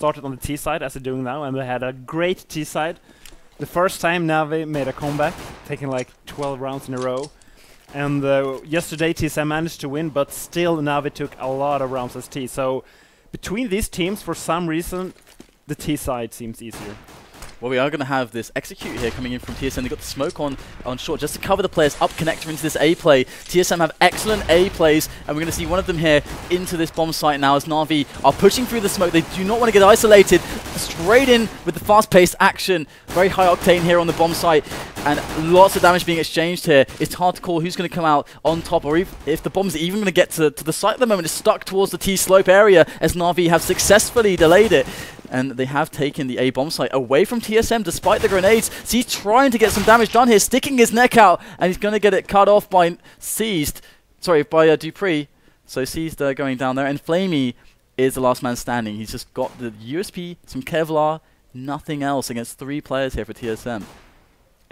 started on the T side as they're doing now, and they had a great T side. The first time Navi made a comeback, taking like 12 rounds in a row. And uh, yesterday TSM managed to win, but still Navi took a lot of rounds as T. So between these teams, for some reason, the T side seems easier. Well, we are going to have this execute here coming in from TSM. They've got the smoke on on short just to cover the players up connector into this A play. TSM have excellent A plays, and we're going to see one of them here into this bomb site now as Na'Vi are pushing through the smoke. They do not want to get isolated. Straight in with the fast-paced action. Very high octane here on the bomb site, and lots of damage being exchanged here. It's hard to call who's going to come out on top, or if, the bomb's even going to get to, to the site at the moment. It's stuck towards the T slope area as Na'Vi have successfully delayed it and they have taken the A bomb site away from TSM despite the grenades. So he's trying to get some damage done here, sticking his neck out, and he's going to get it cut off by Seized, sorry, by uh, dupreeh. So Seized uh, going down there, and flamie is the last man standing. He's just got the USP, some Kevlar, nothing else against three players here for TSM.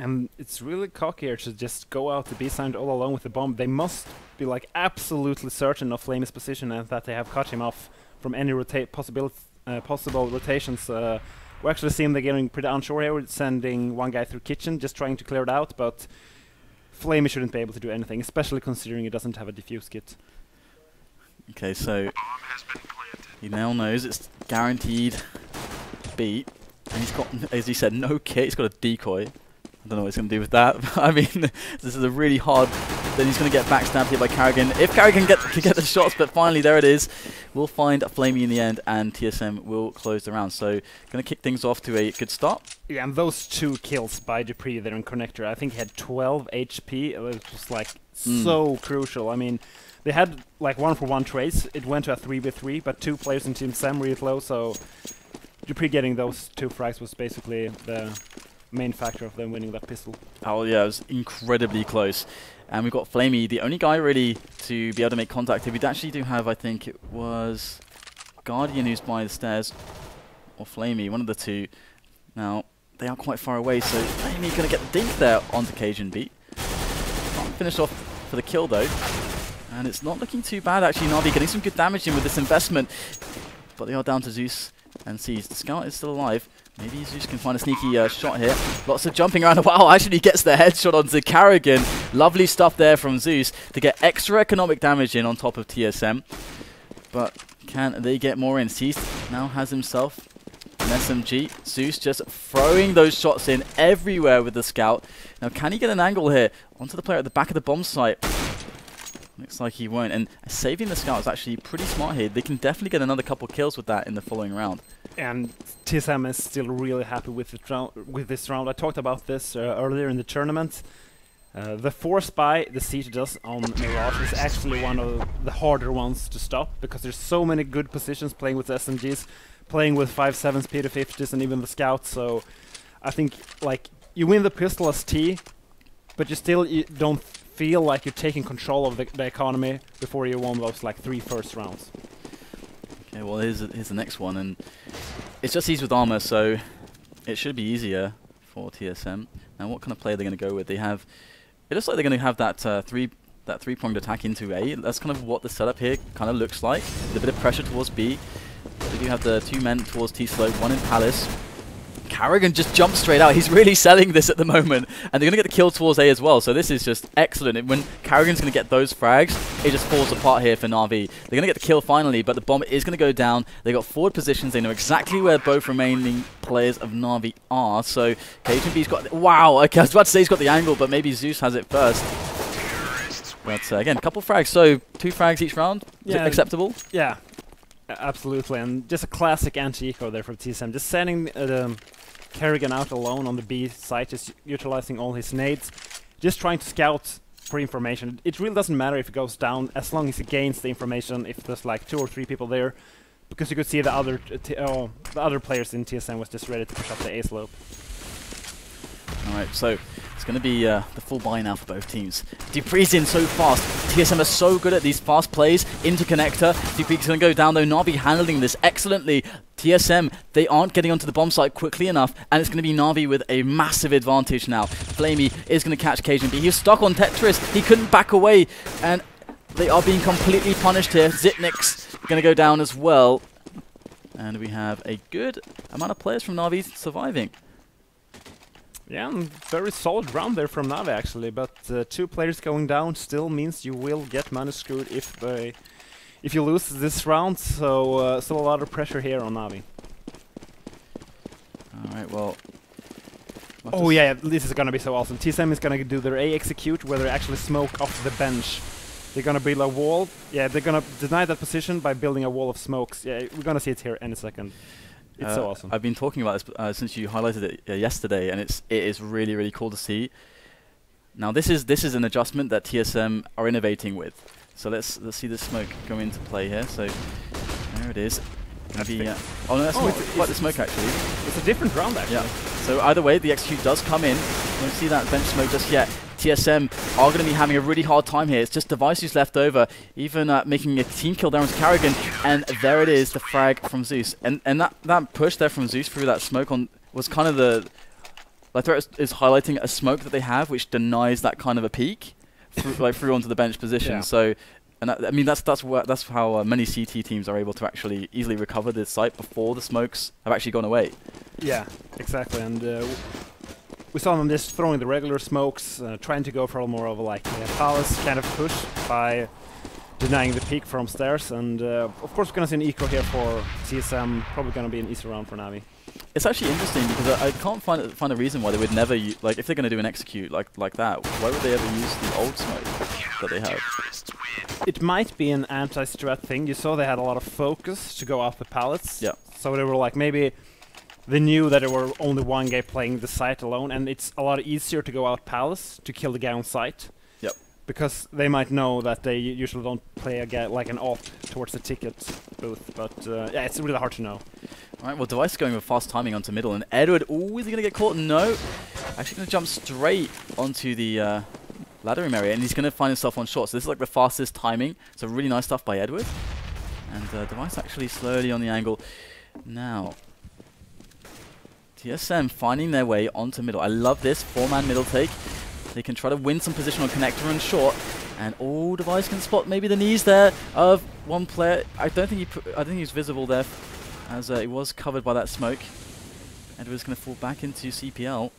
And it's really cocky to just go out to B side all alone with the bomb. They must be like absolutely certain of flamie's position and that they have cut him off from any rotate possibility uh, possible rotations. Uh, we actually see them getting pretty unsure here, with sending one guy through kitchen, just trying to clear it out, but flamie shouldn't be able to do anything, especially considering it doesn't have a defuse kit. Okay, so he now knows it's guaranteed beat, and he's got, as he said, no kit. He's got a decoy. I don't know what he's going to do with that. I mean, this is a really hard... Then he's going to get backstabbed here by Karrigan. If Karrigan get, can get the shots, but finally there it is. We'll find flamie in the end, and TSM will close the round. So, going to kick things off to a good start. Yeah, and those two kills by dupreeh there in Connector, I think he had 12 HP. It was just like mm. so crucial. I mean, they had like one for one trades. It went to a 3v3, but two players in Team Sam really low, so dupreeh getting those two frags was basically the main factor of them winning that pistol. Oh yeah, it was incredibly close. And we've got flamie, the only guy really to be able to make contact. We actually do have, I think it was Guardian who's by the stairs, or flamie, one of the two. Now, they are quite far away, so flamie going to get the dink there onto cajunb. Can't finish off for the kill though. And it's not looking too bad actually, Na'Vi getting some good damage in with this investment. But they are down to Zeus and sees the scout is still alive. Maybe Zeus can find a sneaky uh, shot here. Lots of jumping around. Wow, actually gets the headshot onto Karrigan. Lovely stuff there from Zeus to get extra economic damage in on top of TSM. But can they get more in? Cease now has himself an SMG. Zeus just throwing those shots in everywhere with the scout. Now can he get an angle here onto the player at the back of the bomb site? Looks like he won't. And saving the scout is actually pretty smart here. They can definitely get another couple kills with that in the following round and TSM is still really happy with the with this round. I talked about this uh, earlier in the tournament. Uh, the force buy the Siege does on Mirage is actually one of the harder ones to stop because there's so many good positions playing with SMGs, playing with 5.7s, P250s, and even the Scouts. So I think like you win the pistol as T, but you still you don't feel like you're taking control of the, the economy before you won those like three first rounds. Okay, well here's, here's the next one, and it's just easy with armor, so it should be easier for TSM. Now what kind of play are they going to go with? They have, it looks like they're going to have that uh, three that three-pronged attack into A. That's kind of what the setup here kind of looks like. A bit of pressure towards B. They do have the two men towards T-slope, one in Palace, Karrigan just jumps straight out. He's really selling this at the moment. And they're going to get the kill towards A as well. So this is just excellent. When Karrigan's going to get those frags, it just falls apart here for Na'Vi. They're going to get the kill finally, but the bomb is going to go down. They got forward positions. They know exactly where both remaining players of Na'Vi are. So cajunb's got... Wow, okay, I was about to say he's got the angle, but maybe Zeus has it first. But uh, again, a couple frags. So two frags each round. Yeah, acceptable? Yeah, absolutely. And just a classic anti-eco there from TSM. Just sending uh, the Karrigan out alone on the B site, just utilizing all his nades, just trying to scout for information. It really doesn't matter if it goes down, as long as he gains the information, if there's like two or three people there, because you could see the other oh, the other players in TSM was just ready to push up the A slope. Alright, so it's going to be uh, the full buy now for both teams. dupreeh's in so fast. TSM are so good at these fast plays into connector. dupreeh's going to go down though. Na'Vi handling this excellently. TSM, they aren't getting onto the bomb site quickly enough, and it's going to be Na'Vi with a massive advantage now. flamie is going to catch cajunb. He was stuck on Tetris. He couldn't back away, and they are being completely punished here. Xyp9x's going to go down as well. And we have a good amount of players from Na'Vi surviving. Yeah, very solid round there from Navi actually, but uh, two players going down still means you will get money screwed if they if you lose this round. So uh, still a lot of pressure here on Navi. All right, well. we'll have to Oh yeah, this is gonna be so awesome. TSM is gonna do their A execute where they actually smoke off the bench. They're gonna build a wall. Yeah, they're gonna deny that position by building a wall of smokes. Yeah, we're gonna see it here any second. It's so Uh, awesome. I've been talking about this uh, since you highlighted it uh, yesterday, and it's it is really really cool to see. Now this is this is an adjustment that TSM are innovating with. So let's let's see the smoke come into play here. So there it is. Gonna be, uh, oh no, that's Oh, not it's- quite the smoke actually. It's a different round actually. Yeah. So either way, the execute does come in. Don't see that bench smoke just yet. TSM are going to be having a really hard time here. It's just Device who's left over, even uh, making a team kill down to Karrigan, and there it is, the frag from Zeus. And and that that push there from Zeus through that smoke on was kind of the threat is, is highlighting a smoke that they have, which denies that kind of a peak, through, like through onto the bench position. Yeah. So. And that, I mean that's that's what that's how uh, many CT teams are able to actually easily recover the site before the smokes have actually gone away. Yeah, exactly. And uh, we saw them just throwing the regular smokes, uh, trying to go for a more of a like a palace kind of push by denying the peak from stairs. And uh, of course, we're gonna see an eco here for TSM. Probably gonna be an easy round for Navi. It's actually interesting because I, I can't find find a reason why they would never like if they're going to do an execute like like that. Why would they ever use the old smoke that they have? It might be an anti-strat thing. You saw they had a lot of focus to go off the pallets. Yeah. So they were like maybe they knew that there were only one guy playing the site alone, and it's a lot easier to go out palace to kill the guy on site. Yep. Because they might know that they usually don't play a guy like an op towards the ticket booth. But uh, yeah, it's really hard to know. All right, well, Device going with fast timing onto middle, and Edward, ooh, is he going to get caught? No. Actually going to jump straight onto the uh, ladder room area, and he's going to find himself on short. So this is like the fastest timing. So really nice stuff by Edward. And uh, Device actually slowly on the angle. Now, TSM finding their way onto middle. I love this four-man middle take. They can try to win some position on connector and short, and all Device can spot maybe the knees there of one player. I don't think he, I don't think he's visible there, as uh, he was covered by that smoke. Edward's going to fall back into CPL.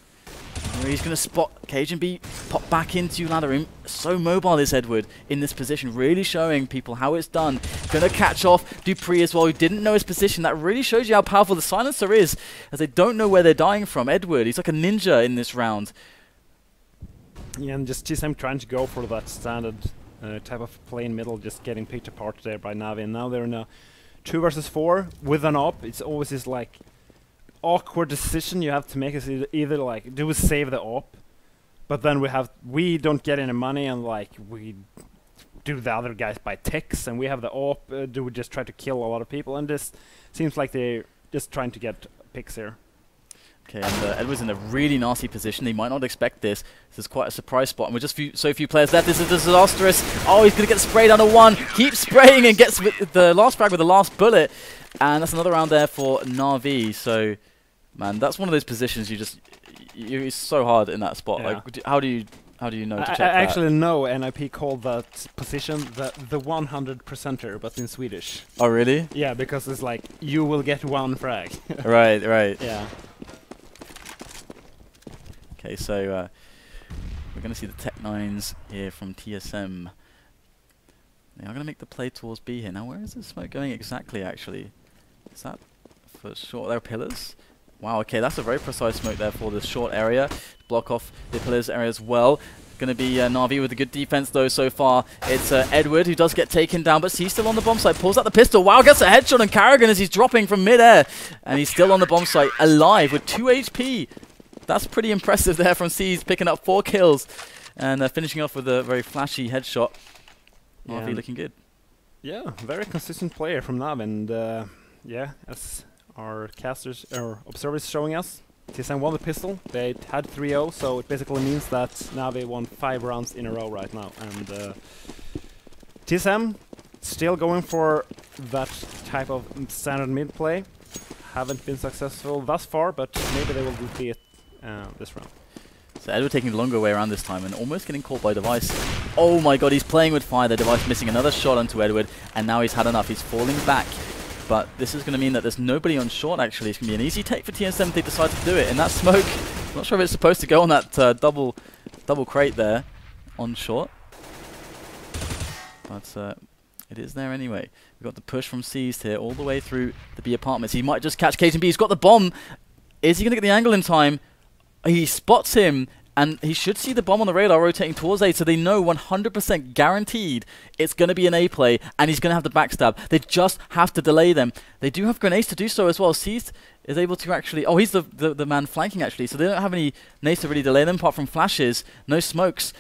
He's going to spot cajunb, pop back into ladder room. So mobile is Edward in this position, really showing people how it's done. Going to catch off dupreeh as well, who didn't know his position. That really shows you how powerful the silencer is, as they don't know where they're dying from. Edward, he's like a ninja in this round. Yeah, and just TSM trying to go for that standard uh, type of play in middle, just getting picked apart there by Navi. And now they're in a two versus four with an op. It's always this like awkward decision you have to make. Is either, either like do we save the op, but then we have we don't get any money and like we do the other guys by ticks and we have the op. Uh, do we just try to kill a lot of people? And this seems like they're just trying to get picks here. Okay, and uh, Edward's in a really nasty position. He might not expect this. This is quite a surprise spot, and with just few, so few players left, this is disastrous. Oh, he's going to get sprayed under one. Keeps spraying and gets the last frag with the last bullet. And that's another round there for Navi. So, man, that's one of those positions you just... You, it's so hard in that spot. Yeah. Like, how do you how do you know to I, check I that? actually know NIP called that position the the 100 percenter, but in Swedish. Oh, really? Yeah, because it's like you will get one frag. right, right. yeah. Okay, so uh, we're going to see the Tech Nines here from TSM. They are going to make the play towards B here. Now, where is the smoke going exactly, actually? Is that for short? There are pillars. Wow, okay, that's a very precise smoke there for this short area. Block off the pillars area as well. Going to be uh, Navi with a good defense, though, so far. It's uh, Edward who does get taken down, but he's still on the bomb site. Pulls out the pistol. Wow, gets a headshot on Karrigan as he's dropping from midair. And he's still on the bomb site, alive with 2 HP. That's pretty impressive there from C's, picking up four kills and uh, finishing off with a very flashy headshot. Yeah. RV looking good. Yeah, very consistent player from Nav, and uh, yeah, as our casters or observers showing us, TSM won the pistol. They had 3-0, so it basically means that Navi won five rounds in a row right now. And uh, TSM still going for that type of standard mid play. Haven't been successful thus far, but maybe they will do it uh, this round. So Edward taking the longer way around this time and almost getting caught by Device. Oh my god, he's playing with fire. The Device missing another shot onto Edward, and now he's had enough. He's falling back But this is going to mean that there's nobody on short, actually. It's going to be an easy take for TSM if they decide to do it. And that smoke, I'm not sure if it's supposed to go on that uh, double double crate there on short. But uh, it is there anyway. We've got the push from Seized here all the way through the B apartments. He might just catch cajunb. He's got the bomb. Is he going to get the angle in time? He spots him and he should see the bomb on the radar rotating towards A, so they know 100% guaranteed it's going to be an A play, and he's going to have the backstab. They just have to delay them. They do have grenades to do so as well. Seized is able to actually... Oh, he's the, the, the man flanking, actually, so they don't have any nades to really delay them, apart from flashes. No smokes.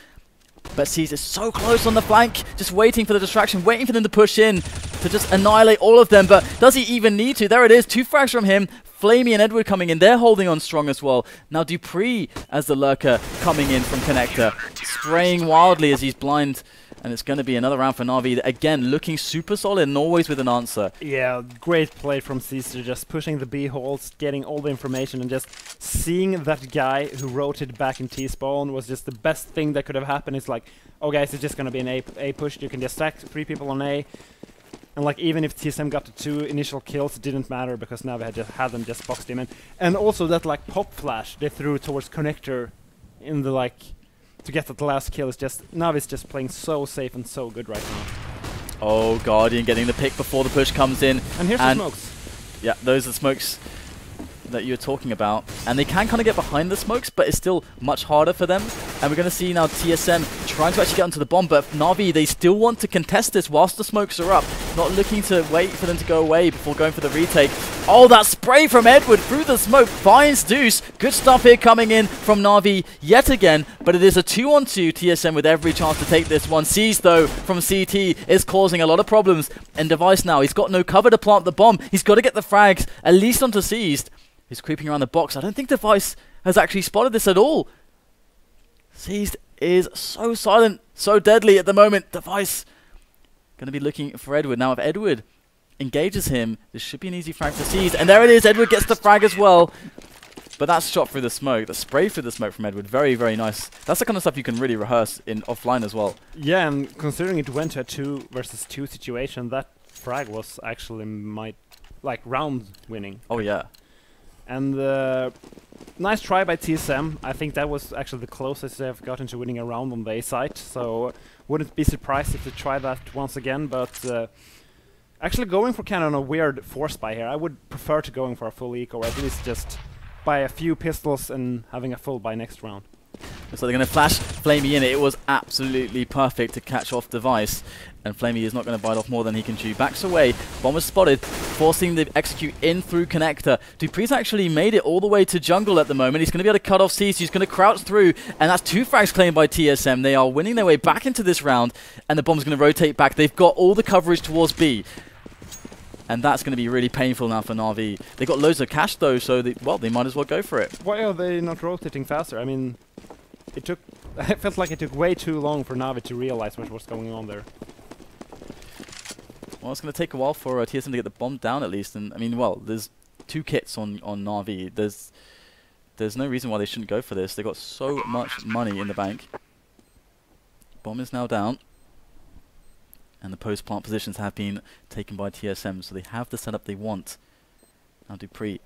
But Seized is so close on the flank, just waiting for the distraction, waiting for them to push in to just annihilate all of them. But does he even need to? There it is, two frags from him. Flamey and Edward coming in. They're holding on strong as well. Now dupreeh as the lurker coming in from Connector. Spraying wildly as he's blind. And it's going to be another round for Na'Vi. Again, looking super solid and always with an answer. Yeah, great play from Seized, just pushing the B holes, getting all the information, and just seeing that guy who rotated back in T-spawn was just the best thing that could have happened. It's like, oh guys, it's just going to be an A, A push. You can just stack three people on A. And like even if TSM got the two initial kills, it didn't matter because Navi had just had them just boxed him in. And also that like pop flash they threw towards connector in the like to get that last kill is just Navi's just playing so safe and so good right now. Oh, Guardian getting the pick before the push comes in. And here's and the smokes. Yeah, those are the smokes that you're talking about. And they can kind of get behind the smokes, but it's still much harder for them. And we're going to see now TSM trying to actually get onto the bomb, but Na'Vi, they still want to contest this whilst the smokes are up. Not looking to wait for them to go away before going for the retake. Oh, that spray from Edward through the smoke finds Deuce. Good stuff here coming in from Na'Vi yet again, but it is a 2-on-2 TSM with every chance to take this one. Sees, though, from CT is causing a lot of problems. And Device now, he's got no cover to plant the bomb. He's got to get the frags, at least onto Seized. He's creeping around the box. I don't think Device has actually spotted this at all. Seized is so silent, so deadly at the moment. Device going to be looking for Edward. Now, if Edward engages him, this should be an easy frag for Seized. And there it is. Edward gets the frag as well. But that's shot through the smoke. The spray through the smoke from Edward. Very, very nice. That's the kind of stuff you can really rehearse in offline as well. Yeah, and considering it went to a two versus two situation, that frag was actually my like round winning. Oh yeah. And uh, nice try by TSM. I think that was actually the closest they've gotten to winning a round on the A side. So wouldn't be surprised if they try that once again. But uh, actually going for kind of a weird force buy here. I would prefer to going for a full eco, or at least just buy a few pistols and having a full buy next round. So they're going to flash flamie in. It It was absolutely perfect to catch off Device. And flamie is not going to bite off more than he can chew. Backs away. Bomber spotted, forcing the execute in through connector. dupreeh's actually made it all the way to jungle at the moment. He's going to be able to cut off Cease. He's going to crouch through. And that's two frags claimed by TSM. They are winning their way back into this round. And the bomb's going to rotate back. They've got all the coverage towards B and that's going to be really painful now for Na'Vi. They've got loads of cash though, so they, well, they might as well go for it. Why are they not rotating faster? I mean, it took. it felt like it took way too long for Navi to realize what was going on there. Well, it's going to take a while for uh, TSM to get the bomb down at least, and I mean, well, there's two kits on on Na'Vi. There's there's no reason why they shouldn't go for this. They've got so much money in the bank. Bomb is now down. And the post-plant positions have been taken by TSM, so they have the setup they want. Now dupreeh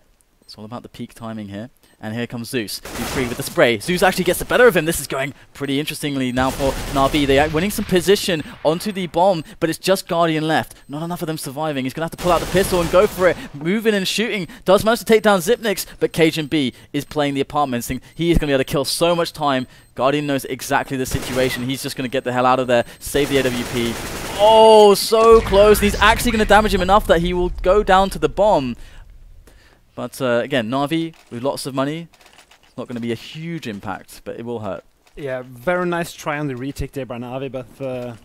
it's all about the peak timing here. And here comes Zeus. dupreeh with the spray. Zeus actually gets the better of him. This is going pretty interestingly now for Na'Vi. They are winning some position onto the bomb, but it's just Guardian left. Not enough of them surviving. He's going to have to pull out the pistol and go for it. Moving and shooting. Does manage to take down Xyp9x, B is playing the apartments. He is going to be able to kill so much time. Guardian knows exactly the situation. He's just going to get the hell out of there, save the AWP. Oh, so close. He's actually going to damage him enough that he will go down to the bomb. But uh, again, Na'Vi with lots of money, it's not going to be a huge impact, but it will hurt. Yeah, very nice try on the retake there by Na'Vi, but uh,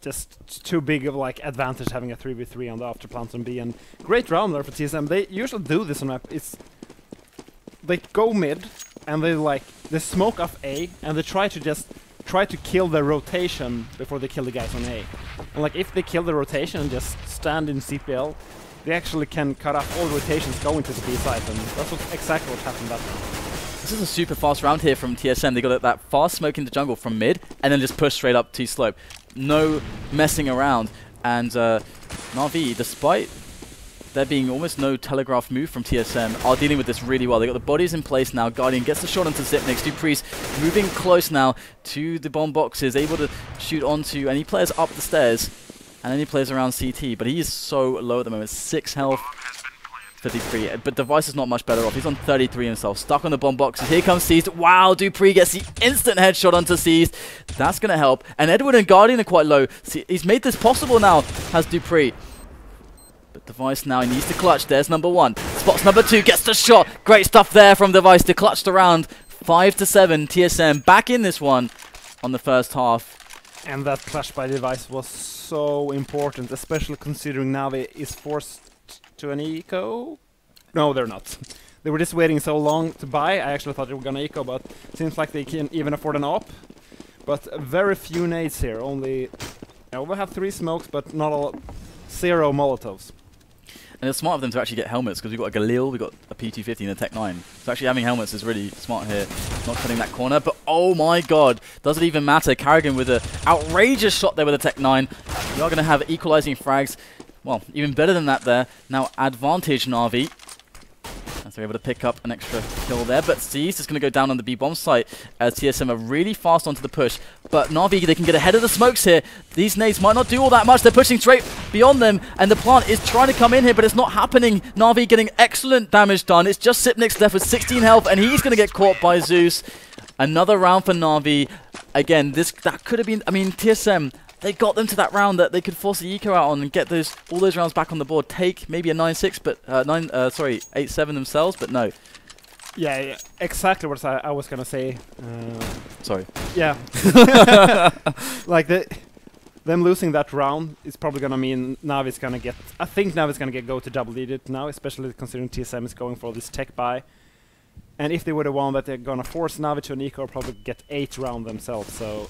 just too big of like advantage having a 3v3 on the after plant on B. And great round there for TSM. They usually do this on map. It's they go mid and they like they smoke off A and they try to just try to kill the rotation before they kill the guys on A. And like if they kill the rotation and just stand in CPL, they actually can cut off all rotations going to the B side, and that's what, exactly what happened that time. This is a super fast round here from TSM. They got that fast smoke into jungle from mid, and then just push straight up T slope. No messing around. And uh, Na'Vi, despite there being almost no telegraph move from TSM, are dealing with this really well. They got the bodies in place now. Guardian gets the shot onto Xyp9x. dupreeh moving close now to the bomb boxes, able to shoot onto any players up the stairs and then he plays around CT. But he is so low at the moment. Six health. 53, but Device is not much better off. He's on 33 himself, stuck on the bomb boxes. Here comes Seized. Wow, dupreeh gets the instant headshot onto Seized. That's going to help. And Edward and Guardian are quite low. See, he's made this possible now, has dupreeh. But Device now, he needs to clutch. There's number one. Spots number two, gets the shot. Great stuff there from Device to clutch around. 5 to 7, TSM back in this one on the first half. And that clutch by Device was so important, especially considering Navi is forced to an eco? No, they're not. They were just waiting so long to buy. I actually thought they were gonna eco, but seems like they can even afford an op. But very few nades here. Only, yeah, we have three smokes, but not a zero molotovs. And it's smart of them to actually get helmets because we've got a Galil, we've got a P250 and a Tech 9. So actually having helmets is really smart here. Not cutting that corner, but oh my god, does it even matter? Karrigan with an outrageous shot there with a Tech 9. We are going to have equalizing frags. Well, even better than that there. Now advantage Na'Vi. As they're able to pick up an extra kill there. But Seized is going to go down on the B-bomb site as TSM are really fast onto the push. But Na'Vi, they can get ahead of the smokes here. These nades might not do all that much. They're pushing straight beyond them. And the plant is trying to come in here, but it's not happening. Na'Vi getting excellent damage done. It's just Xyp9x left with 16 health, and he's going to get caught by Zeus. Another round for Na'Vi. Again, this that could have been... I mean, TSM they got them to that round that they could force the eco out on and get those all those rounds back on the board. Take maybe a 9-6, but uh, nine uh, sorry 8-7 themselves, but no. Yeah, yeah, exactly what I, I was gonna say. Uh, sorry. Yeah. like the them losing that round is probably gonna mean Navi's gonna get. I think Navi's gonna get go to double digit now, especially considering TSM is going for this tech buy. And if they would have won that, they're gonna force Navi to an eco, probably get eight round themselves. So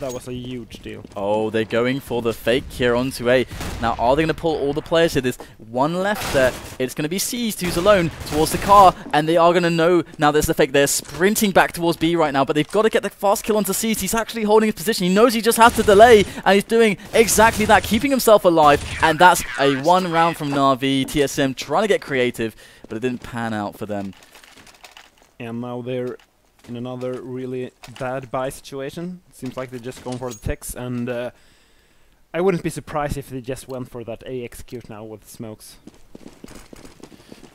that was a huge deal. Oh, they're going for the fake here onto A. Now, are they going to pull all the players here? There's one left there. It's going to be Seized who's alone towards the car, and they are going to know now there's the fake. They're sprinting back towards B right now, but they've got to get the fast kill onto Seized. He's actually holding his position. He knows he just has to delay, and he's doing exactly that, keeping himself alive, and that's a one round from Na'Vi. TSM trying to get creative, but it didn't pan out for them. And now they're in another really bad buy situation. Seems like they're just going for the ticks, and uh, I wouldn't be surprised if they just went for that A execute now with smokes.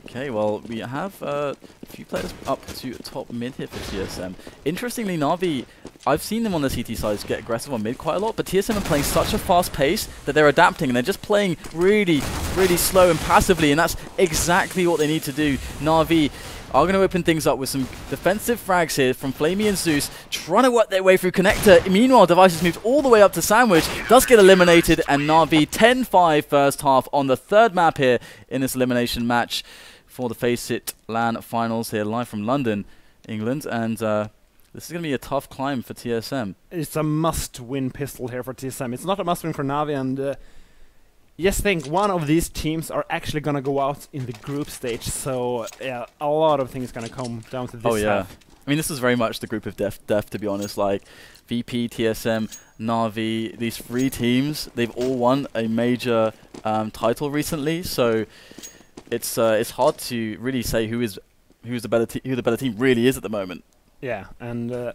Okay, well, we have uh, a few players up to top mid here for TSM. Interestingly, Na'Vi, I've seen them on the CT side get aggressive on mid quite a lot, but TSM are playing such a fast pace that they're adapting and they're just playing really, really slow and passively, and that's exactly what they need to do. Na'Vi are going to open things up with some defensive frags here from flamie and Zeus, trying to work their way through Connector. Meanwhile, Devices moved all the way up to Sandwich, does get eliminated, and Na'Vi 10-5 first half on the third map here in this elimination match for the FACEIT LAN finals here live from London, England, and uh, this is going to be a tough climb for TSM. It's a must-win pistol here for TSM. It's not a must-win for Navi, and uh, just think one of these teams are actually gonna go out in the group stage. So yeah, a lot of things gonna come down to this. Oh yeah. Half. I mean, this is very much the group of death, death to be honest. Like VP, TSM, Navi, these three teams, they've all won a major um, title recently. So it's uh, it's hard to really say who is who's the better who the better team really is at the moment. Yeah, and uh,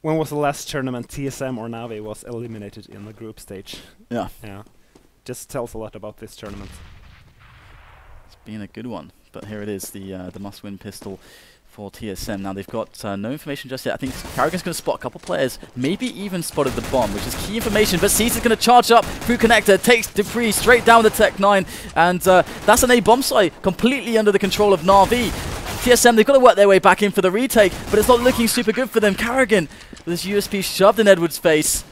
when was the last tournament TSM or Navi was eliminated in the group stage? Yeah. Yeah just tells a lot about this tournament. It's been a good one, but here it is, the uh, the must-win pistol for TSM. Now they've got uh, no information just yet. I think Karrigan's going to spot a couple players, maybe even spotted the bomb, which is key information. But Seized's going to charge up through connector, takes dupreeh straight down the Tech 9, and uh, that's an A bomb site completely under the control of Na'Vi. TSM, they've got to work their way back in for the retake, but it's not looking super good for them. Carrigan, with his USP shoved in Edward's face.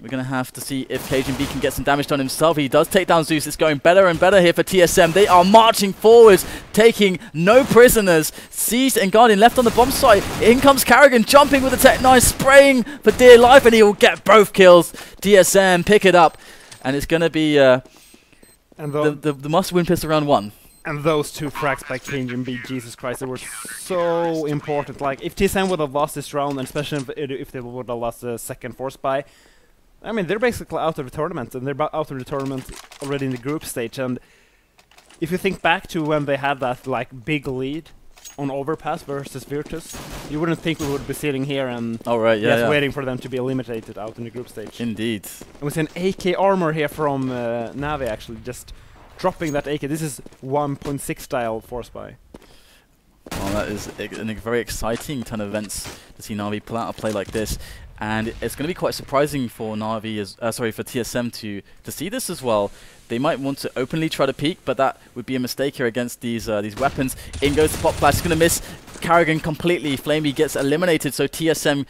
We're going to have to see if cajunb can get some damage done himself. He does take down Zeus. It's going better and better here for TSM. They are marching forwards, taking no prisoners. Seized and Guardian left on the bomb site. In comes Karrigan, jumping with the Tech 9, spraying for dear life, and he will get both kills. TSM pick it up, and it's going to be uh, and the, the, the must-win pistol round one. And those two frags by cajunb, Jesus Christ, they were so important. Like, if TSM would have lost this round, and especially if, if they would have lost the second force by, I mean, they're basically out of the tournament, and they're out of the tournament already in the group stage. And if you think back to when they had that like big lead on Overpass versus Virtus, you wouldn't think we would be sitting here and Oh right, yeah, just yeah. waiting for them to be eliminated out in the group stage. Indeed. It was an AK armor here from uh, Navi actually, just dropping that AK. This is 1.6 style force by. Well, that is a, a very exciting ton of events to see Navi pull out a play like this, and it's going to be quite surprising for Navi, as uh, sorry for TSM to to see this as well. They might want to openly try to peek, but that would be a mistake here against these uh, these weapons. In goes the pop flash, it's going to miss Karrigan completely. flamie gets eliminated, so TSM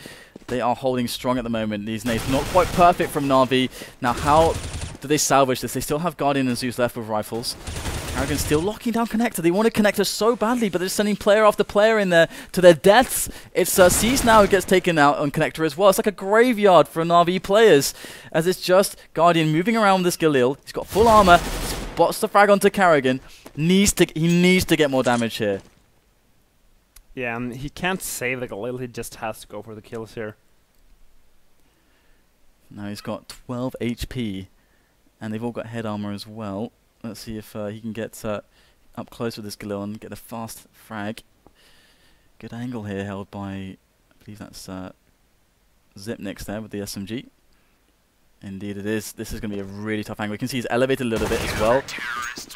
they are holding strong at the moment. These nades not quite perfect from Navi. Now, how do they salvage this? They still have Guardian and Zeus left with rifles. Karrigan still locking down Connector. They want a Connector so badly, but they're sending player after player in there to their deaths. It's uh, now who gets taken out on Connector as well. It's like a graveyard for Navi players, as it's just Guardian moving around with this Galil. He's got full armor, spots the frag onto Karrigan. Needs to he needs to get more damage here. Yeah, and he can't save the Galil, he just has to go for the kills here. Now he's got 12 HP, and they've all got head armor as well. Let's see if uh, he can get uh, up close with this Galil and get a fast frag. Good angle here held by, I believe that's uh, Xyp9x there with the SMG. Indeed it is. This is going to be a really tough angle. You can see he's elevated a little bit as well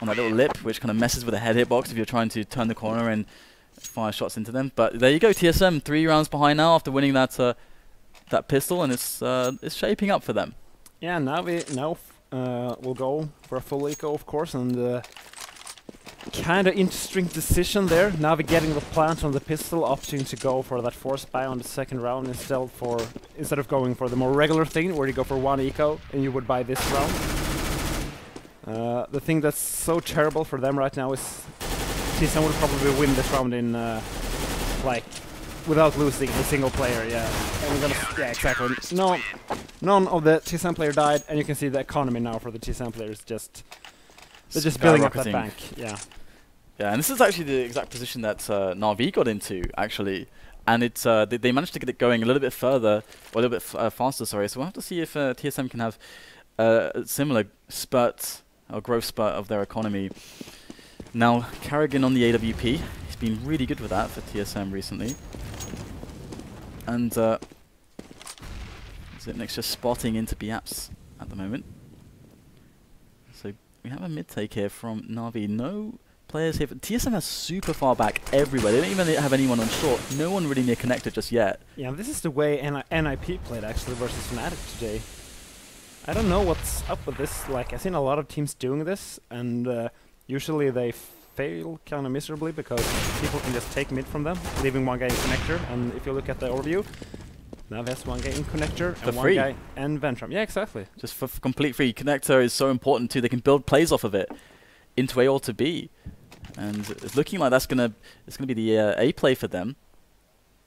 on that little lip, which kind of messes with the head hitbox if you're trying to turn the corner and fire shots into them. But there you go, TSM, three rounds behind now after winning that uh, that pistol, and it's uh, it's shaping up for them. Yeah, now we now uh, we'll go for a full eco, of course, and uh, kind of interesting decision there. navigating the plant on the pistol, opting to go for that force buy on the second round instead for instead of going for the more regular thing where you go for one eco and you would buy this round. Uh, the thing that's so terrible for them right now is TSM would probably win this round in uh, like without losing a single player. Yeah, and we're gonna yeah exactly. No, none of the TSM player died, and you can see the economy now for the TSM players just they're just building up that bank. Yeah. Yeah, and this is actually the exact position that uh, Navi got into, actually. And it's uh, they, they managed to get it going a little bit further, or a little bit uh, faster, sorry. So we'll have to see if uh, TSM can have uh, a similar spurt, or growth spurt of their economy. Now, Karrigan on the AWP, he's been really good with that for TSM recently. And uh, Xyp9x's just spotting into Biaps at the moment. So we have a mid take here from Navi. No players here. But TSM are super far back everywhere. They don't even have anyone on short. No one really near connected just yet. Yeah, this is the way NI NIP played actually versus Fnatic today. I don't know what's up with this. Like, I've seen a lot of teams doing this, and uh, usually they fail kind of miserably because people can just take mid from them, leaving one guy in connector. And if you look at the overview, now there's one guy in connector For and one free. guy in Ventrum. Yeah, exactly. Just for, for complete free. Connector is so important too. They can build plays off of it into A or to B. And it's looking like that's gonna it's gonna be the uh, A play for them.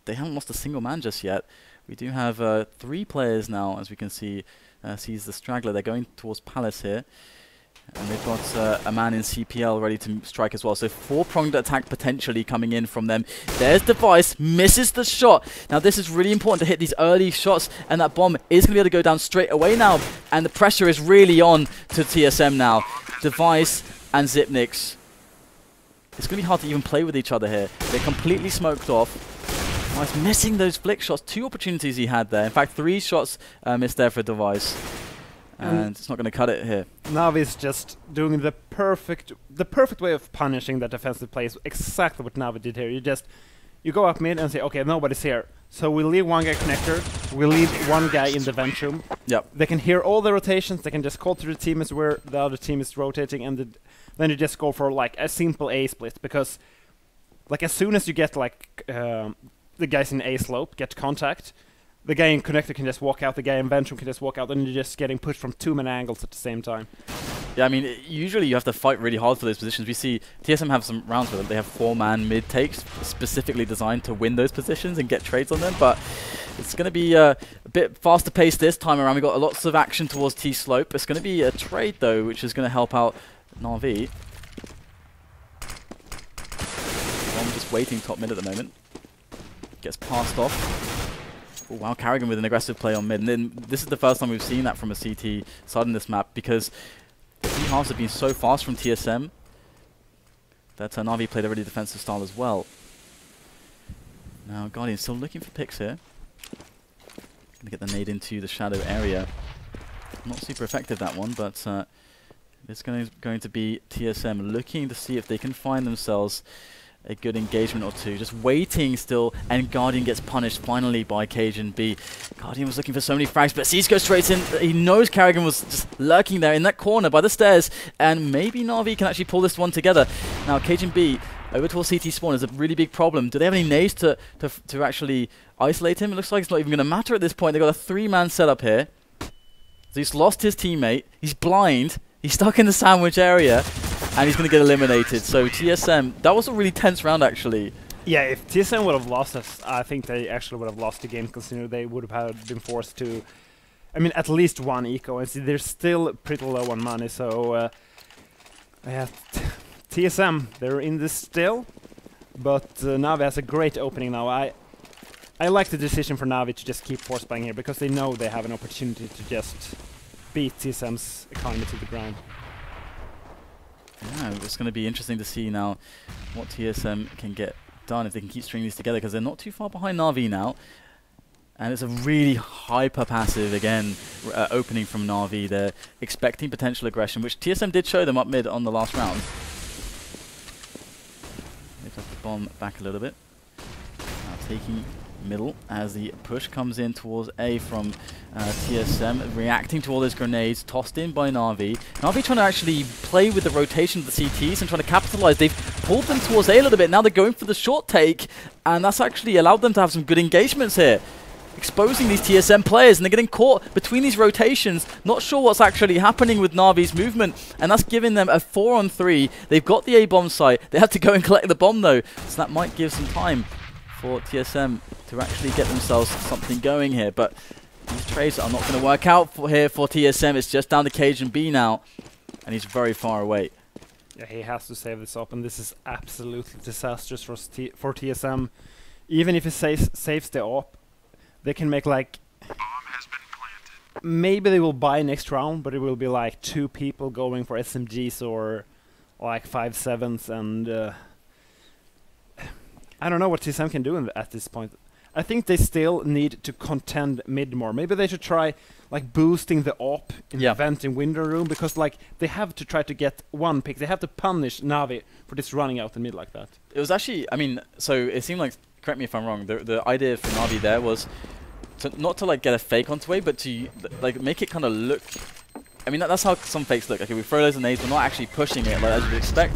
They haven't lost a single man just yet. We do have uh, three players now, as we can see. Uh, sees the straggler. They're going towards Palace here. And they've got uh, a man in CPL ready to strike as well. So four-pronged attack potentially coming in from them. There's Device, misses the shot. Now this is really important to hit these early shots, and that bomb is going to be able to go down straight away now. And the pressure is really on to TSM now. Device and Xyp9x. It's going to be hard to even play with each other here. They're completely smoked off. Device missing those flick shots. Two opportunities he had there. In fact, three shots uh, missed there for Device. And- And it's not going to cut it here. Navi's just doing the perfect the perfect way of punishing that defensive play is exactly what Navi did here. You just you go up mid and say, okay, nobody's here. So we leave one guy connector, we leave one guy in the ventrum. Yep. They can hear all the rotations, they can just call to the team as where the other team is rotating and the, then you just go for like a simple A split because like as soon as you get like um, the guys in A slope get contact, the guy in connector can just walk out, the guy in ventrum can just walk out, and you're just getting pushed from two many angles at the same time. Yeah, I mean, usually you have to fight really hard for those positions. We see TSM have some rounds them. They have four-man mid takes specifically designed to win those positions and get trades on them. But it's going to be uh, a bit faster paced this time around. We've got lots of action towards T slope. It's going to be a trade though, which is going to help out Navi. I'm just waiting top mid at the moment. Gets passed off. Oh, wow, Karrigan with an aggressive play on mid. And then this is the first time we've seen that from a CT side in this map because the halves have been so fast from TSM that uh, Na'Vi played a really defensive style as well. Now Guardian still looking for picks here. Gonna get the nade into the shadow area. Not super effective that one, but uh, it's going to be TSM looking to see if they can find themselves a good engagement or two. Just waiting still, and Guardian gets punished finally by cajunb. Guardian was looking for so many frags, but Sees goes straight in. He knows Karrigan was just lurking there in that corner by the stairs, and maybe Na'Vi can actually pull this one together. Now, cajunb over towards CT spawn is a really big problem. Do they have any nades to, to, to actually isolate him? It looks like it's not even going to matter at this point. They've got a three-man setup here. So he's lost his teammate. He's blind. He's stuck in the sandwich area and he's going to get eliminated. So TSM, that was a really tense round actually. Yeah, if TSM would have lost us, I think they actually would have lost the game, considering they would have been forced to, I mean, at least one eco, and see, they're still pretty low on money, so, uh, yeah, TSM, they're in this still, but uh, Navi has a great opening now. I I like the decision for Navi to just keep force buying here, because they know they have an opportunity to just beat TSM's economy to the ground. Yeah, it's going to be interesting to see now what TSM can get done if they can keep stringing these together because they're not too far behind Na'Vi now. And it's a really hyper passive, again, uh, opening from Na'Vi. They're expecting potential aggression, which TSM did show them up mid on the last round. They took the bomb back a little bit. Now taking middle as the push comes in towards A from uh, TSM, reacting to all those grenades tossed in by Na'Vi. Na'Vi trying to actually play with the rotation of the CTs and trying to capitalize. They've pulled them towards A a little bit. Now they're going for the short take, and that's actually allowed them to have some good engagements here. Exposing these TSM players, and they're getting caught between these rotations. Not sure what's actually happening with Na'Vi's movement, and that's giving them a 4 on 3. They've got the A bomb site. They have to go and collect the bomb, though, so that might give some time for TSM to actually get themselves something going here. But these trades are not going to work out for here for TSM. It's just down the to B now, and he's very far away. Yeah, he has to save this up, and this is absolutely disastrous for, T for TSM. Even if he saves, saves the op, they can make like... Maybe they will buy next round, but it will be like two people going for SMGs or like five sevens, and uh, I don't know what TSM can do at this point. I think they still need to contend mid more. Maybe they should try like boosting the op in yeah. the vent in window room because like they have to try to get one pick. They have to punish Navi for just running out in mid like that. It was actually, I mean, so it seemed like, correct me if I'm wrong, the the idea for Navi there was to not to like get a fake onto A, but to like make it kind of look. I mean, that, that's how some fakes look. Okay, we throw those grenades, we're not actually pushing it like as you'd expect.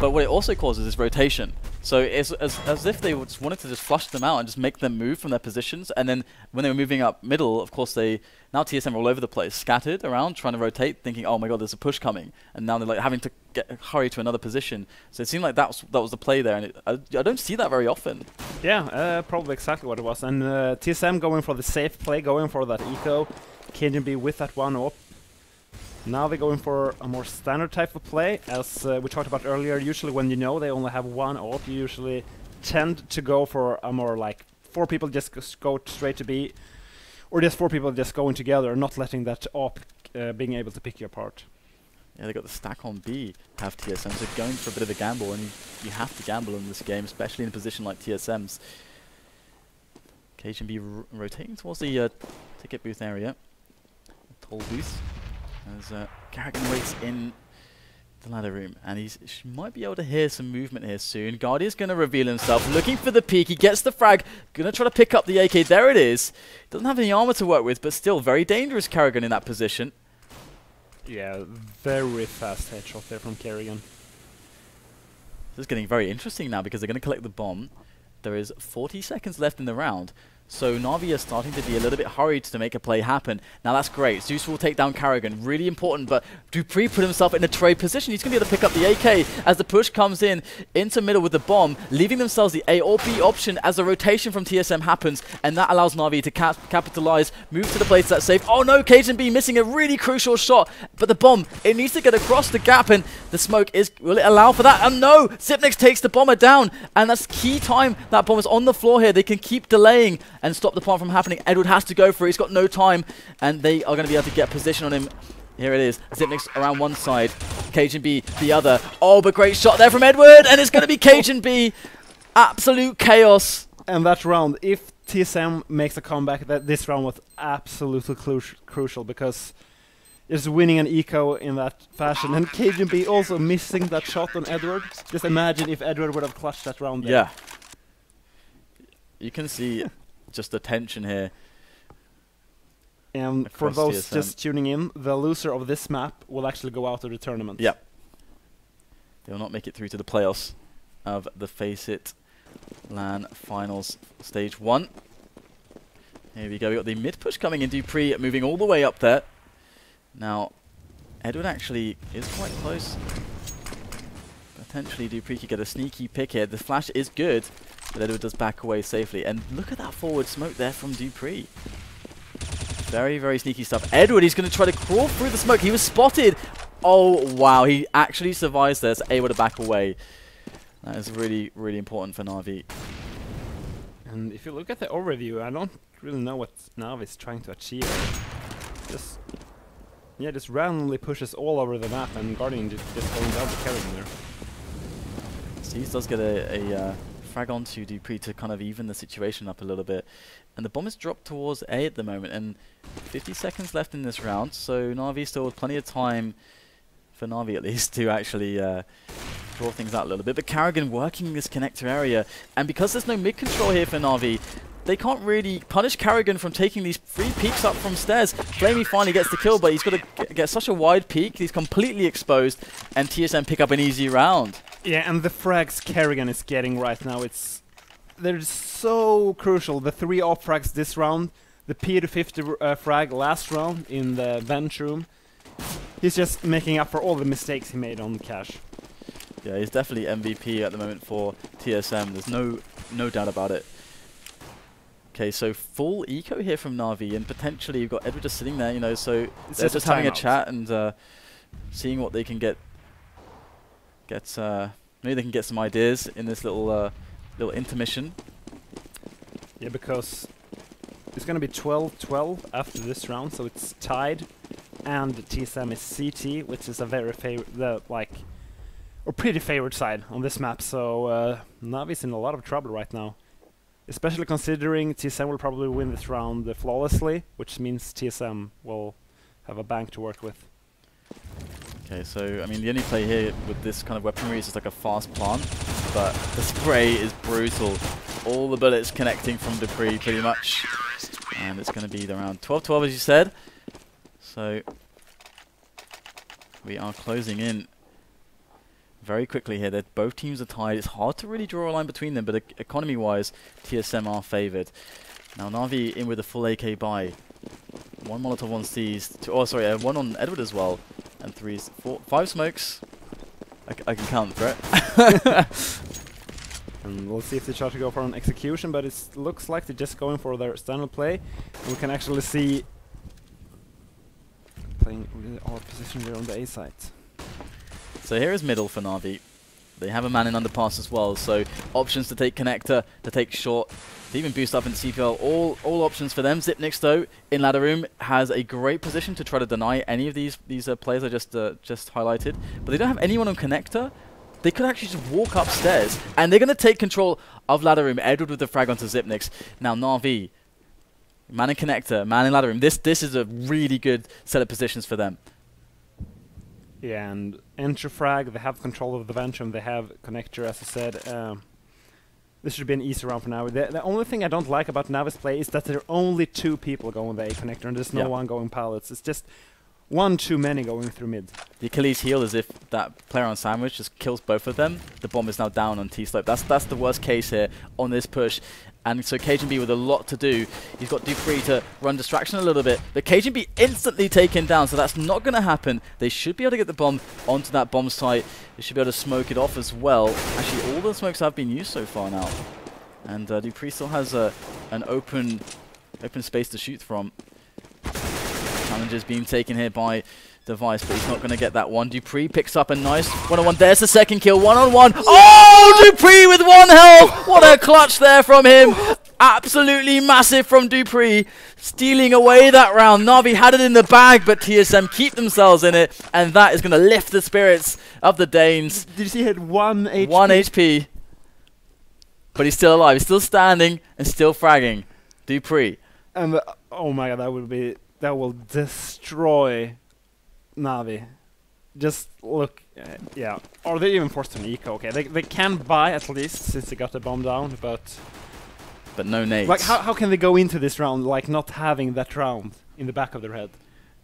But what it also causes is rotation. So it's as, as if they just wanted to just flush them out and just make them move from their positions. And then when they were moving up middle, of course, they now TSM are all over the place, scattered around, trying to rotate, thinking, oh my god, there's a push coming. And now they're like having to get hurry to another position. So it seemed like that was, that was the play there. And it, I, I, don't see that very often. Yeah, uh, probably exactly what it was. And uh, TSM going for the safe play, going for that eco. cajunB with that one up now they're going for a more standard type of play, as uh, we talked about earlier. Usually when you know they only have one AWP, you usually tend to go for a more like four people just go straight to B, or just four people just going together, not letting that AWP uh, being able to pick you apart. Yeah, they got the stack on B, have TSM, so going for a bit of a gamble, and you, have to gamble in this game, especially in a position like TSM's. cajunB rotating towards the uh, ticket booth area, toll booth. As uh, Karrigan waits in the ladder room, and he might be able to hear some movement here soon. Guardian's going to reveal himself, looking for the peek. He gets the frag, going to try to pick up the AK. There it is. Doesn't have any armor to work with, but still very dangerous Karrigan in that position. Yeah, very fast headshot there from Karrigan. This is getting very interesting now because they're going to collect the bomb. There is 40 seconds left in the round. So Na'Vi are starting to be a little bit hurried to make a play happen. Now that's great. Zeus will take down Karrigan. Really important, but dupreeh put himself in a trade position. He's going to be able to pick up the AK as the push comes in into middle with the bomb, leaving themselves the A or B option as the rotation from TSM happens, and that allows Na'Vi to cap capitalize, move to the place that's safe. Oh no, cajunb missing a really crucial shot, but the bomb, it needs to get across the gap, and the smoke is, will it allow for that? And no, Xyp9x takes the bomber down, and that's key time that bomb is on the floor here. They can keep delaying and stop the plant from happening. Edward has to go for it. He's got no time, and they are going to be able to get position on him. Here it is. Xyp9x around one side, cajunb the other. Oh, but great shot there from Edward, and it's going to be cajunb. Absolute chaos. And that round, if TSM makes a comeback, that this round was absolutely cru crucial because just winning an eco in that fashion, and cajunb also missing that shot on Edward. Just imagine if Edward would have clutched that round. There. Yeah. You can see just the tension here. And for those just tuning in, the loser of this map will actually go out of the tournament. Yeah. They will not make it through to the playoffs of the FACEIT LAN Finals Stage 1. Here we go. we got the mid push coming in. dupreeh moving all the way up there. Now, Edward actually is quite close. Potentially dupreeh could get a sneaky pick here. The flash is good, but Edward does back away safely. And look at that forward smoke there from dupreeh. Very, very sneaky stuff. Edward, he's going to try to crawl through the smoke. He was spotted. Oh, wow. He actually survives this, able to back away. That is really, really important for Navi. And if you look at the overview, I don't really know what Nav is trying to achieve. Just yeah, just randomly pushes all over the map, and Guardian just, just going down the Karrigan there. Seas does get a, a uh, frag onto dupreeh to kind of even the situation up a little bit. And the bomb is dropped towards A at the moment, and 50 seconds left in this round, so Navi still with plenty of time, for Navi at least, to actually uh, draw things out a little bit. But Karrigan working this connector area, and because there's no mid control here for Navi, they can't really punish Karrigan from taking these free peeks up from stairs. flamie finally gets the kill, but he's got to get, get such a wide peek, he's completely exposed, and TSM pick up an easy round. Yeah, and the frags Karrigan is getting right now, it's they're so crucial. The three off frags this round, the P250 uh, frag last round in the vent room. He's just making up for all the mistakes he made on the Cache. Yeah, he's definitely MVP at the moment for TSM. There's no no doubt about it. Okay, so full eco here from Navi, and potentially you've got Edward just sitting there, you know, so It's they're just just having a chat and uh, seeing what they can get. Get uh, maybe they can get some ideas in this little uh, little intermission. Yeah, because it's gonna be 12-12 after this round, so it's tied, and TSM is CT, which is a very favorite, like, or pretty favored side on this map. So uh, Navi's in a lot of trouble right now, especially considering TSM will probably win this round flawlessly, which means TSM will have a bank to work with. Okay, so I mean the only play here with this kind of weaponry is just like a fast plant, but the spray is brutal. All the bullets connecting from dupreeh pretty much, and it's going to be around 12-12 as you said. So we are closing in very quickly here. That both teams are tied. It's hard to really draw a line between them, but economy-wise, TSM are favoured. Now Navi in with a full AK buy. One Molotov on. Two, oh, sorry, uh, one on Edward as well. And three, s- four, five smokes. I, c- I can count, Brett. And we'll see if they try to go for an execution, but it looks like they're just going for their standard play. And we can actually see playing really odd position here on the A side. so here is middle for Navi. They have a man in underpass as well, so options to take connector, to take short, to even boost up in CPL. All all options for them. Xyp9x though in ladder room has a great position to try to deny any of these these uh, players I just uh, just highlighted, but they don't have anyone on connector. They could actually just walk upstairs, and they're going to take control of ladder room. Edward with the frag onto Xyp9x. Now Navi, man in connector, man in ladder room. This this is a really good set of positions for them. Yeah, and entry frag, they have control of the vent room, they have connector, as I said. Um, this should be an easy round for now. The, the only thing I don't like about Navis play is that there are only two people going the A connector, and there's no Yeah. one going pallets. It's just one too many going through mid. The Achilles heel is if that player on sandwich just kills both of them. The bomb is now down on T slope. That's that's the worst case here on this push. And so cajunb with a lot to do. He's got dupreeh to run distraction a little bit. But cajunb instantly taken down, so that's not going to happen. They should be able to get the bomb onto that bomb site. They should be able to smoke it off as well. Actually, all the smokes have been used so far now. And uh, dupreeh still has a, an open open space to shoot from. Challenges being taken here by Device, but he's not going to get that one. dupreeh picks up a nice one-on-one. There's the second kill. One-on-one. Oh, dupreeh with one health. What a clutch there from him. Absolutely massive from dupreeh, stealing away that round. Na'Vi had it in the bag, but TSM keep themselves in it, and that is going to lift the spirits of the Danes. Did you see he had one HP? One HP. But he's still alive. He's still standing and still fragging. dupreeh. And the, oh my god, that will be that will destroy Navi. Just look, uh, yeah. Or they even forced an eco. Okay, they they can buy at least since they got the bomb down, but But no nades. like how how can they go into this round like not having that round in the back of their head?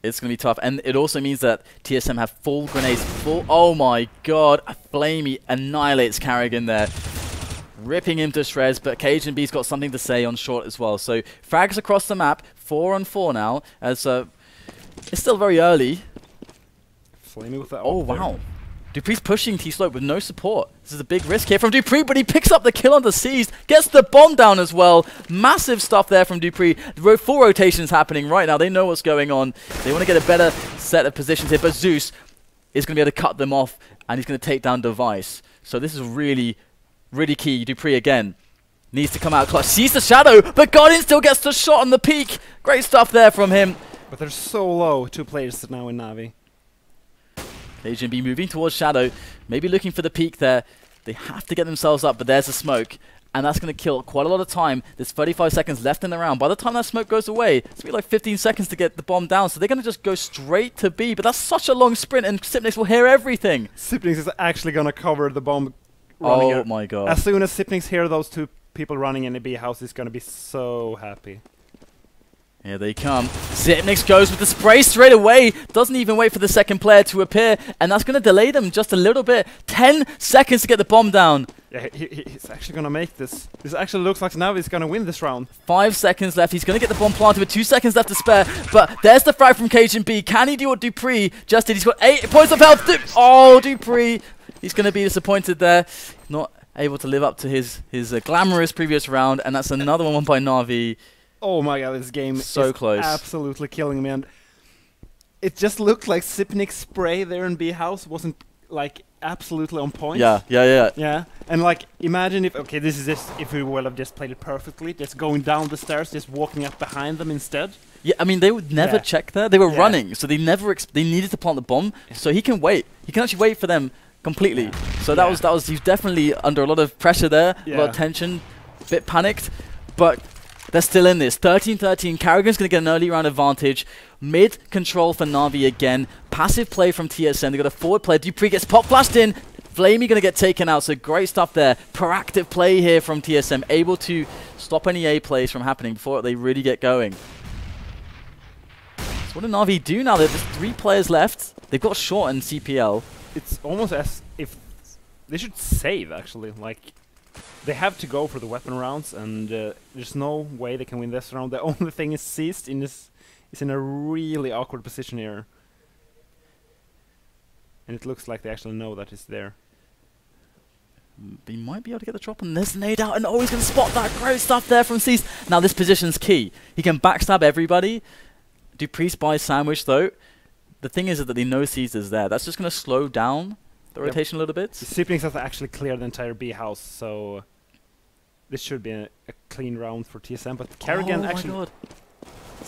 It's going to be tough. And it also means that TSM have full grenades. Full. Oh my god. A flamie annihilates Karrigan there. Ripping him to shreds, but cajunb's got something to say on short as well. So frags across the map, four on four now, as uh, it's still very early. Flamey with that. Oh wow. dupreeh's pushing T-Slope with no support. This is a big risk here from dupreeh, but he picks up the kill on the Seized, gets the bomb down as well. Massive stuff there from dupreeh. Ro full rotations happening right now. They know what's going on. They want to get a better set of positions here, but Zeus is going to be able to cut them off, and he's going to take down Device. So this is really, really key. dupreeh again needs to come out clutch. Sees the shadow, but Guardian still gets the shot on the peak. Great stuff there from him. But they're so low, two players now in Navi. Cajunb moving towards Shadow, maybe looking for the peak there. They have to get themselves up, but there's a smoke. And that's going to kill quite a lot of time. There's 35 seconds left in the round. By the time that smoke goes away, it's going to be like 15 seconds to get the bomb down. So they're going to just go straight to B. But that's such a long sprint, and Xyp9x will hear everything. Xyp9x is actually gonna cover the bomb. running Oh my god. As soon as Xyp9x hear those two people running in the B house, he's gonna be so happy. Here they come. Xyp9x goes with the spray straight away. Doesn't even wait for the second player to appear. And that's going to delay them just a little bit. 10 seconds to get the bomb down. Yeah, he, he, he's actually gonna make this. This actually looks like now he's gonna win this round. Five seconds left. He's going to get the bomb planted with two seconds left to spare. But there's the frag from cajunb. Can he do what dupreeh just did? He's got eight points of health. Du- oh, dupreeh. He's going to be disappointed there. Not able to live up to his, his uh, glamorous previous round. And that's another one won by Na'Vi. Oh my god, this game So is close. absolutely killing me. And it just looked like Xyp9x spray there in B house wasn't like absolutely on point. Yeah, yeah, yeah. Yeah, and like imagine if okay, this is just if we would have just played it perfectly, just going down the stairs, just walking up behind them instead. Yeah, I mean they would never Yeah. check there. They were Yeah. running, so they never they needed to plant the bomb. So he can wait. He can actually wait for them completely. So that was that was he's definitely under a lot of pressure there, a lot of tension, a bit panicked, but they're still in this. 13-13. Karrigan's going to get an early round advantage. Mid control for Navi again. Passive play from TSM. They got a forward play. dupreeh gets pop flashed in. flamie going to get taken out. So great stuff there. Proactive play here from TSM, able to stop any A plays from happening before they really get going. So what do Navi do now? There's three players left. They've got short and CPL. It's almost as if they should save actually. Like they have to go for the weapon rounds, and uh, there's no way they can win this round. The only thing is seized in this is in a really awkward position here, and it looks like they actually know that it's there. They might be able to get the drop, on this nade out, and oh, he's going to spot that great stuff there from Cease. Now this position's key. He can backstab everybody. dupreeh buys sandwich though. The thing is that they know Cease is there. That's just going to slow down the Yep. rotation a little bit. The Siblings have actually cleared the entire B house, so this should be a, a clean round for TSM. But Karrigan oh actually, my god.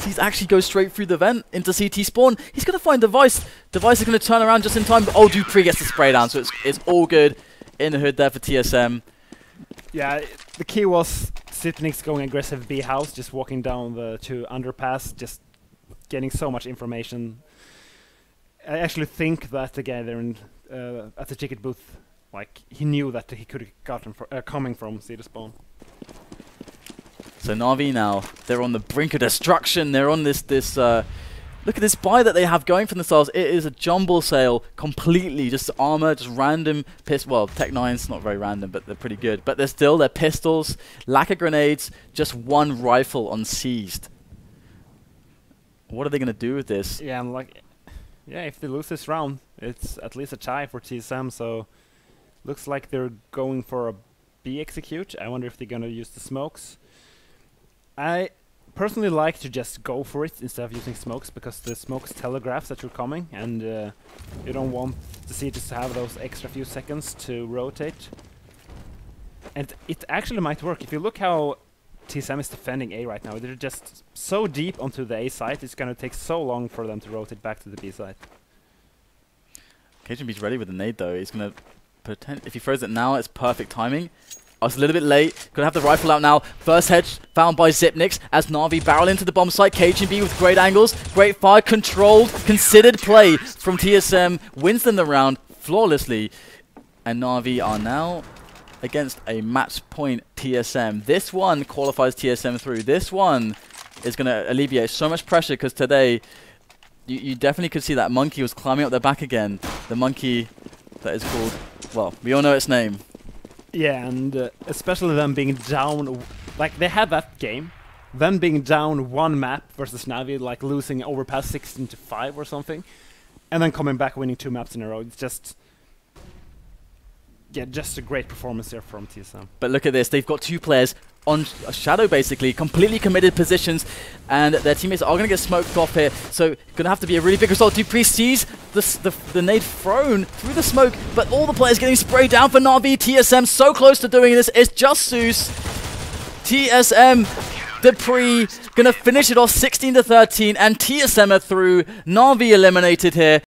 He's actually goes straight through the vent into CT spawn. He's going to find Device. Device is going to turn around just in time. But oh, dupreeh gets the spray down, so it's, it's all good in the hood there for TSM. yeah, the key was Siblings going aggressive B house, just walking down the to underpass, just getting so much information. I actually think that the guy there in, uh, at the ticket booth, like he knew that he could have gotten fr- uh, coming from Cedar Spawn. So Navi now, they're on the brink of destruction. They're on this this. Uh, look at this buy that they have going for themselves. It is a jumble sale completely, just armor, just random pist. Well, Tech Nine's not very random, but they're pretty good. But they're still their pistols, lack of grenades, just one rifle unseized. What are they gonna do with this? Yeah, I'm like, yeah, if they lose this round, it's at least a tie for TSM. So, looks like they're going for a B execute. I wonder if they're gonna use the smokes. I personally like to just go for it instead of using smokes because the smokes telegraphs that you're coming, and uh, you don't want the sieges to have those extra few seconds to rotate. And it actually might work if you look how TSM is defending A right now. They're just so deep onto the A site, it's gonna take so long for them to rotate back to the B site. KGB's ready with the nade though. He's gonna pretend if he throws it now, it's perfect timing. Oh, I was a little bit late. Gonna have the rifle out now. First hedge found by Xyp9x as Na'Vi barrel into the bomb site. KGB with great angles, great fire, controlled, considered play from TSM. Wins them the round flawlessly. And Na'Vi are now against a match point TSM. This one qualifies TSM through. This one is going to alleviate so much pressure because today you, you definitely could see that monkey was climbing up their back again. The monkey that is called, well, we all know its name. Yeah, and uh, especially them being down, like they had that game, them being down one map versus Navi, like losing over past 16 to 5 or something, and then coming back winning two maps in a row. It's just, yeah, just a great performance there from TSM. But look at this, they've got two players on shadow basically, completely committed positions, and their teammates are going to get smoked off here. So going to have to be a really big result. dupreeh sees the, the, the nade thrown through the smoke, but all the players getting sprayed down for Na'Vi. TSM so close to doing this. It's just Zeus. TSM dupreeh gonna finish it off 16 to 13, and TSM are through. Na'Vi eliminated here.